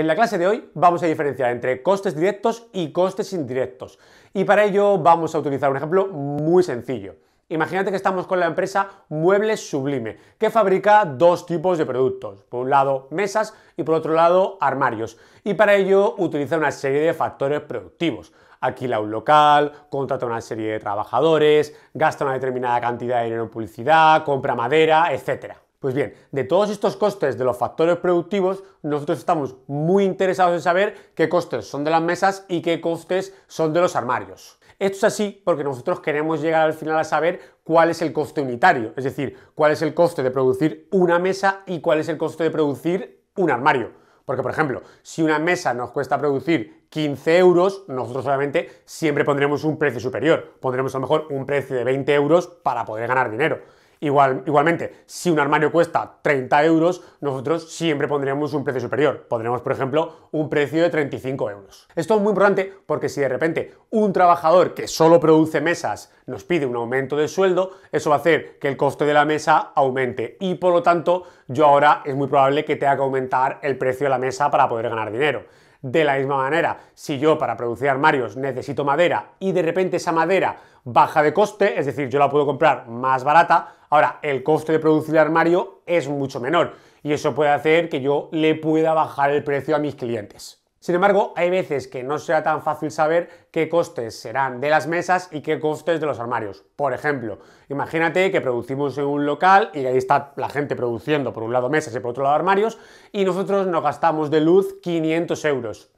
En la clase de hoy vamos a diferenciar entre costes directos y costes indirectos. Y para ello vamos a utilizar un ejemplo muy sencillo. Imagínate que estamos con la empresa Muebles Sublime, que fabrica dos tipos de productos. Por un lado, mesas y por otro lado, armarios. Y para ello utiliza una serie de factores productivos. Alquila un local, contrata una serie de trabajadores, gasta una determinada cantidad de dinero en publicidad, compra madera, etc. Pues bien, de todos estos costes de los factores productivos, nosotros estamos muy interesados en saber qué costes son de las mesas y qué costes son de los armarios. Esto es así porque nosotros queremos llegar al final a saber cuál es el coste unitario, es decir, cuál es el coste de producir una mesa y cuál es el coste de producir un armario. Porque, por ejemplo, si una mesa nos cuesta producir 15 euros, nosotros obviamente siempre pondremos un precio superior. Pondremos a lo mejor un precio de 20 euros para poder ganar dinero igualmente, si un armario cuesta 30 euros, nosotros siempre pondríamos un precio superior. Pondremos, por ejemplo, un precio de 35 euros. Esto es muy importante porque si de repente un trabajador que solo produce mesas nos pide un aumento de sueldo, eso va a hacer que el coste de la mesa aumente y por lo tanto yo ahora es muy probable que tenga que aumentar el precio de la mesa para poder ganar dinero. De la misma manera, si yo para producir armarios necesito madera y de repente esa madera baja de coste, es decir, yo la puedo comprar más barata, ahora el coste de producir el armario es mucho menor y eso puede hacer que yo le pueda bajar el precio a mis clientes. Sin embargo, hay veces que no sea tan fácil saber qué costes serán de las mesas y qué costes de los armarios. Por ejemplo, imagínate que producimos en un local y ahí está la gente produciendo por un lado mesas y por otro lado armarios y nosotros nos gastamos de luz 500 euros.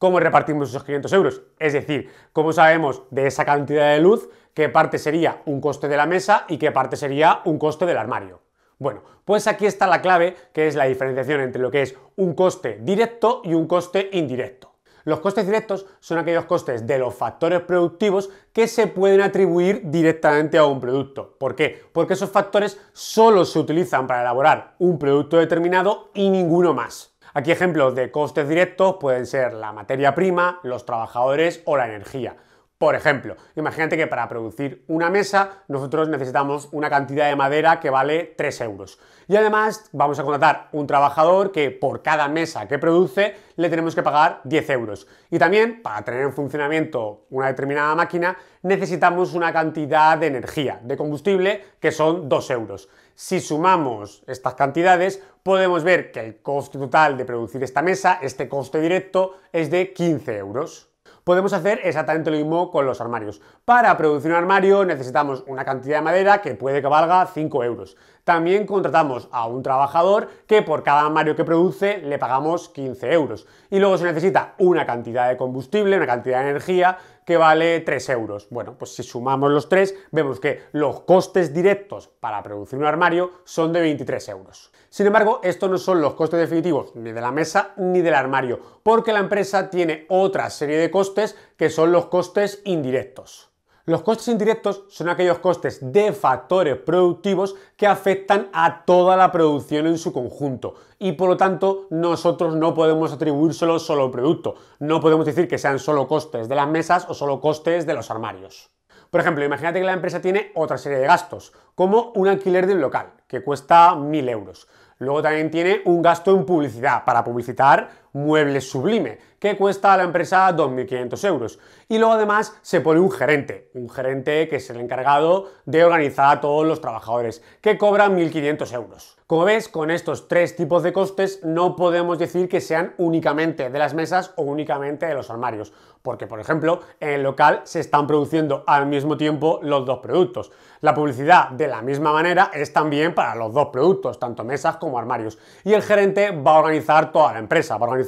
¿Cómo repartimos esos 500 euros? Es decir, ¿cómo sabemos de esa cantidad de luz qué parte sería un coste de la mesa y qué parte sería un coste del armario? Bueno, pues aquí está la clave, que es la diferenciación entre lo que es un coste directo y un coste indirecto. Los costes directos son aquellos costes de los factores productivos que se pueden atribuir directamente a un producto. ¿Por qué? Porque esos factores solo se utilizan para elaborar un producto determinado y ninguno más. Aquí ejemplos de costes directos pueden ser la materia prima, los trabajadores o la energía. Por ejemplo, imagínate que para producir una mesa nosotros necesitamos una cantidad de madera que vale 3 euros. Y además vamos a contratar un trabajador que por cada mesa que produce le tenemos que pagar 10 euros. Y también para tener en funcionamiento una determinada máquina necesitamos una cantidad de energía, de combustible, que son 2 euros. Si sumamos estas cantidades podemos ver que el coste total de producir esta mesa, este coste directo, es de 15 euros podemos hacer exactamente lo mismo con los armarios. Para producir un armario necesitamos una cantidad de madera que puede que valga 5 euros. También contratamos a un trabajador que por cada armario que produce le pagamos 15 euros. Y luego se necesita una cantidad de combustible, una cantidad de energía que vale 3 euros. Bueno, pues si sumamos los tres, vemos que los costes directos para producir un armario son de 23 euros. Sin embargo, estos no son los costes definitivos ni de la mesa ni del armario, porque la empresa tiene otra serie de costes que son los costes indirectos. Los costes indirectos son aquellos costes de factores productivos que afectan a toda la producción en su conjunto y por lo tanto nosotros no podemos atribuírselo solo al producto. No podemos decir que sean solo costes de las mesas o solo costes de los armarios. Por ejemplo, imagínate que la empresa tiene otra serie de gastos, como un alquiler de un local, que cuesta 1.000 euros. Luego también tiene un gasto en publicidad, para publicitar Muebles Sublime, que cuesta a la empresa 2.500 euros. Y luego además se pone un gerente, un gerente que es el encargado de organizar a todos los trabajadores, que cobra 1.500 euros. Como ves, con estos tres tipos de costes no podemos decir que sean únicamente de las mesas o únicamente de los armarios, porque por ejemplo en el local se están produciendo al mismo tiempo los dos productos. La publicidad de la misma manera es también para los dos productos, tanto mesas como armarios. Y el gerente va a organizar toda la empresa, va a organizar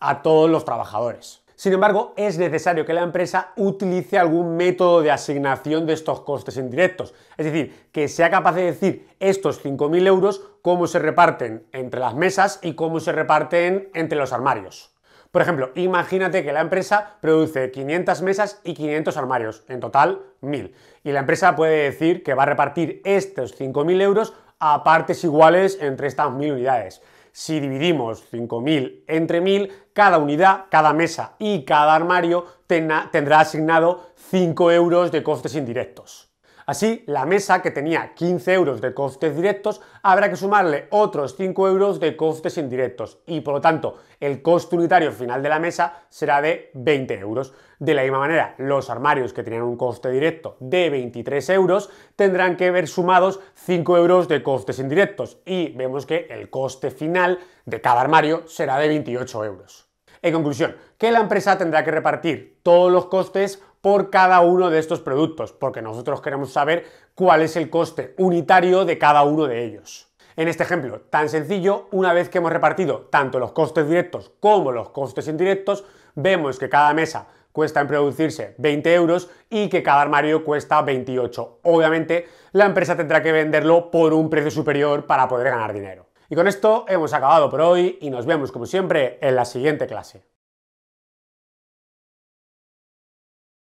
a todos los trabajadores. Sin embargo, es necesario que la empresa utilice algún método de asignación de estos costes indirectos. Es decir, que sea capaz de decir estos 5.000 euros, cómo se reparten entre las mesas y cómo se reparten entre los armarios. Por ejemplo, imagínate que la empresa produce 500 mesas y 500 armarios, en total 1000. Y la empresa puede decir que va a repartir estos 5.000 euros a partes iguales entre estas 1000 unidades. Si dividimos 5.000 entre 1.000, cada unidad, cada mesa y cada armario tendrá asignado 5 euros de costes indirectos. Así, la mesa que tenía 15 euros de costes directos habrá que sumarle otros 5 euros de costes indirectos y por lo tanto el coste unitario final de la mesa será de 20 euros. De la misma manera, los armarios que tenían un coste directo de 23 euros tendrán que ver sumados 5 euros de costes indirectos y vemos que el coste final de cada armario será de 28 euros. En conclusión, que la empresa tendrá que repartir todos los costes por cada uno de estos productos, porque nosotros queremos saber cuál es el coste unitario de cada uno de ellos. En este ejemplo tan sencillo, una vez que hemos repartido tanto los costes directos como los costes indirectos, vemos que cada mesa cuesta en producirse 20 euros y que cada armario cuesta 28. Obviamente, la empresa tendrá que venderlo por un precio superior para poder ganar dinero. Y con esto hemos acabado por hoy y nos vemos como siempre en la siguiente clase.